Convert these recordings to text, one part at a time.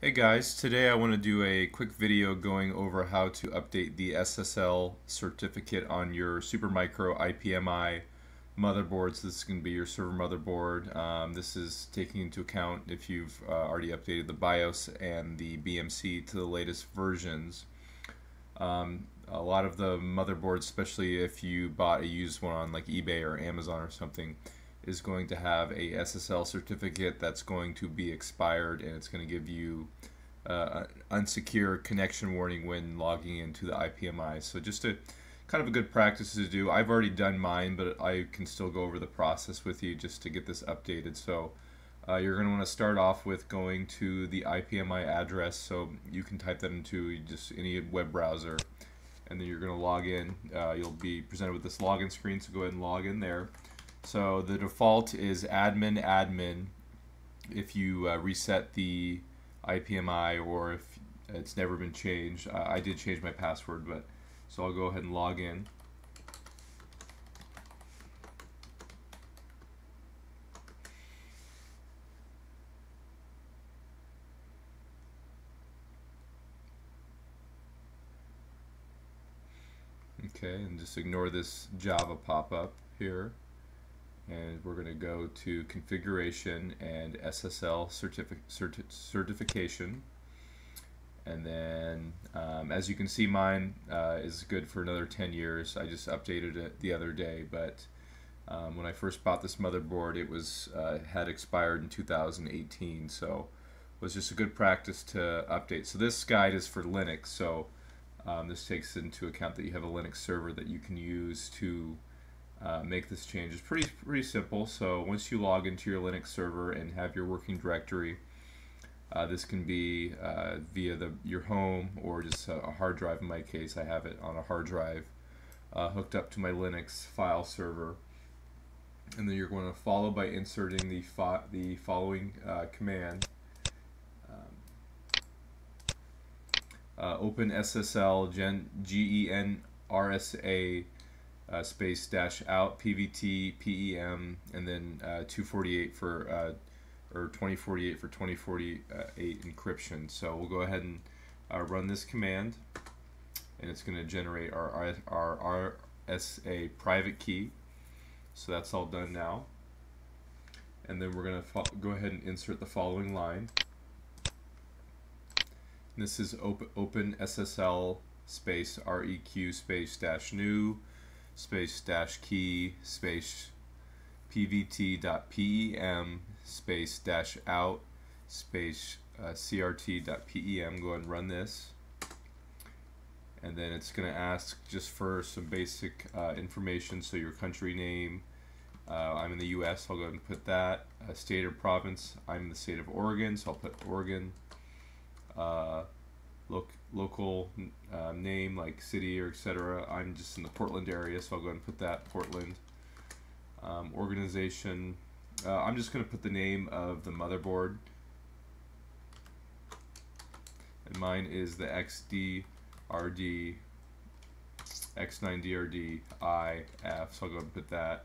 Hey guys, today I want to do a quick video going over how to update the SSL certificate on your Supermicro IPMI motherboards. This is going to be your server motherboard. Um, this is taking into account if you've uh, already updated the BIOS and the BMC to the latest versions. Um, a lot of the motherboards, especially if you bought a used one on like eBay or Amazon or something, is going to have a SSL certificate that's going to be expired and it's going to give you uh, an unsecure connection warning when logging into the IPMI. So just a kind of a good practice to do. I've already done mine, but I can still go over the process with you just to get this updated. So uh, you're going to want to start off with going to the IPMI address. So you can type that into just any web browser and then you're going to log in. Uh, you'll be presented with this login screen, so go ahead and log in there. So the default is admin admin if you uh, reset the IPMI or if it's never been changed. Uh, I did change my password, but so I'll go ahead and log in. Okay, and just ignore this Java pop-up here and we're going to go to configuration and SSL certific certi certification. And then um, as you can see mine uh, is good for another 10 years. I just updated it the other day but um, when I first bought this motherboard it was uh, had expired in 2018 so it was just a good practice to update. So this guide is for Linux so um, this takes into account that you have a Linux server that you can use to uh, make this change. It's pretty pretty simple. So once you log into your Linux server and have your working directory, uh, this can be uh, via the your home or just a, a, hard drive. In my case, I have it on a hard drive uh, hooked up to my Linux file server. And then you're going to follow by inserting the fo the following uh, command. Um, uh, open SSL gen GEN RSA uh, space dash out PVT PEM and then uh, 248 for uh, or 2048 for 2048 encryption. So we'll go ahead and uh, run this command and it's going to generate our, our RSA private key. So that's all done now. And then we're going to go ahead and insert the following line. this is open, open SSL space REQ space dash new space dash key space pvt.pem space dash out space uh, crt.pem. Go ahead and run this. And then it's going to ask just for some basic uh, information. So your country name. Uh, I'm in the U.S. I'll go ahead and put that. Uh, state or province. I'm in the state of Oregon, so I'll put Oregon. Uh, look local um, name like city or etc. I'm just in the Portland area, so I'll go ahead and put that Portland. Um, organization. Uh, I'm just going to put the name of the motherboard. And mine is the XDRD X9DRD IF, so I'll go ahead and put that.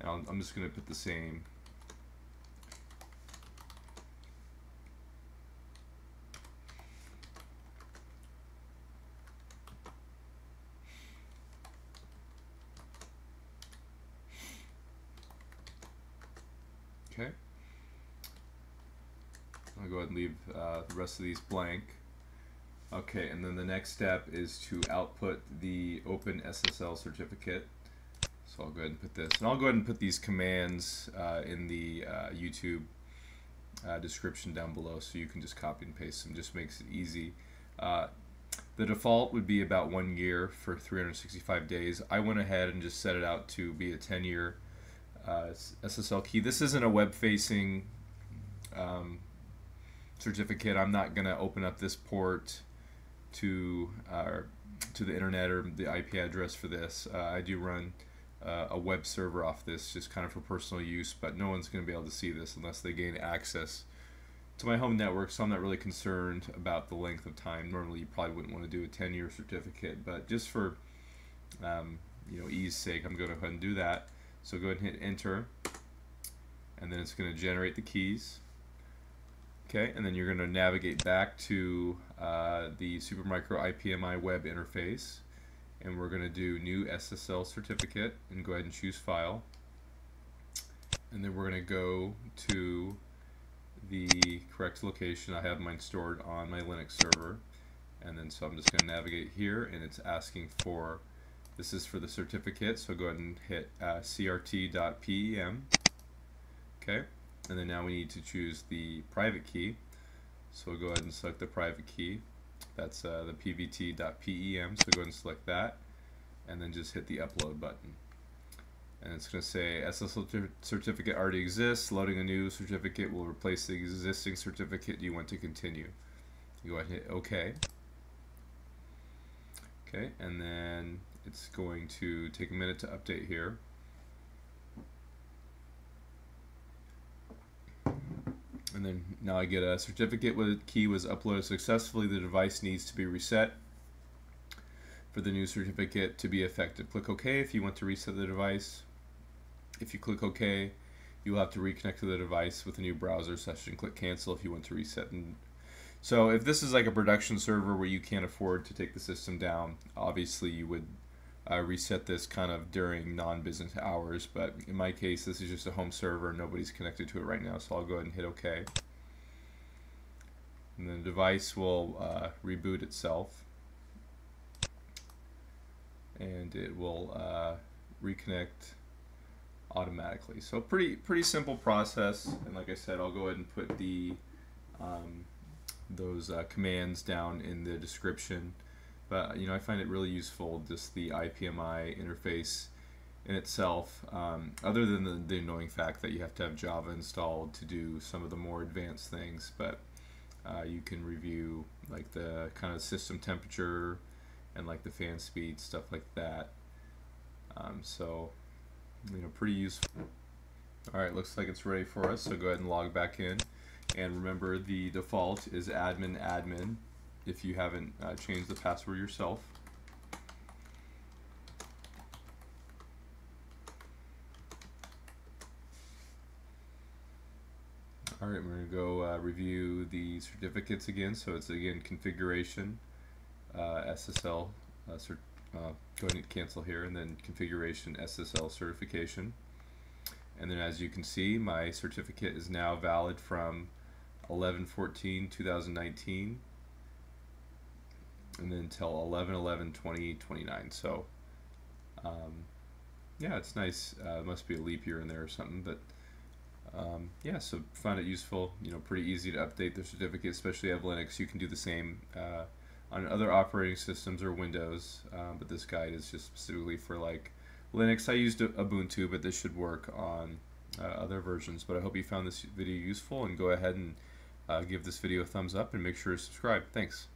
And i am just going to put the same Okay. I'll go ahead and leave uh, the rest of these blank. Okay, and then the next step is to output the Open SSL certificate. So I'll go ahead and put this. And I'll go ahead and put these commands uh, in the uh, YouTube uh, description down below so you can just copy and paste them. Just makes it easy. Uh, the default would be about one year for 365 days. I went ahead and just set it out to be a 10 year uh, SSL key. This isn't a web-facing um, certificate. I'm not going to open up this port to uh, to the internet or the IP address for this. Uh, I do run uh, a web server off this just kind of for personal use, but no one's going to be able to see this unless they gain access to my home network, so I'm not really concerned about the length of time. Normally, you probably wouldn't want to do a 10-year certificate, but just for um, you know ease sake, I'm going to go ahead and do that. So go ahead and hit enter and then it's going to generate the keys. Okay, and then you're going to navigate back to uh, the Supermicro IPMI web interface and we're going to do new SSL certificate and go ahead and choose file and then we're going to go to the correct location. I have mine stored on my Linux server and then so I'm just going to navigate here and it's asking for this is for the certificate so go ahead and hit uh, crt.pem okay? And then now we need to choose the private key. So we'll go ahead and select the private key. That's uh, the pvt.pem so go ahead and select that. And then just hit the upload button. And it's going to say SSL certificate already exists. Loading a new certificate will replace the existing certificate you want to continue. You go ahead and hit OK. Okay? And then it's going to take a minute to update here and then now I get a certificate with key was uploaded successfully. The device needs to be reset for the new certificate to be effective. Click OK if you want to reset the device. If you click OK, you'll have to reconnect to the device with a new browser session. Click cancel if you want to reset. And so if this is like a production server where you can't afford to take the system down, obviously you would uh, reset this kind of during non-business hours but in my case this is just a home server. Nobody's connected to it right now so I'll go ahead and hit OK. And the device will uh, reboot itself. And it will uh, reconnect automatically. So pretty pretty simple process. And like I said I'll go ahead and put the um, those uh, commands down in the description but you know I find it really useful just the IPMI interface in itself um, other than the, the, annoying fact that you have to have Java installed to do some of the more advanced things but uh, you can review like the kind of system temperature and like the fan speed stuff like that. Um, so you know pretty useful. Alright looks like it's ready for us so go ahead and log back in. And remember the default is admin admin if you haven't uh, changed the password yourself. Alright, we're going to go uh, review the certificates again. So it's again configuration, uh, SSL, uh, cert uh, go cancel here, and then configuration SSL certification. And then as you can see, my certificate is now valid from 11-14, 2019 and then until 11 11 2029 so um, yeah it's nice. Uh, must be a leap year in there or something but um, yeah so find it useful you know pretty easy to update the certificate especially have Linux you can do the same uh, on other operating systems or Windows um, but this guide is just specifically for like Linux. I used Ubuntu but this should work on uh, other versions but I hope you found this video useful and go ahead and uh, give this video a thumbs up and make sure to subscribe. Thanks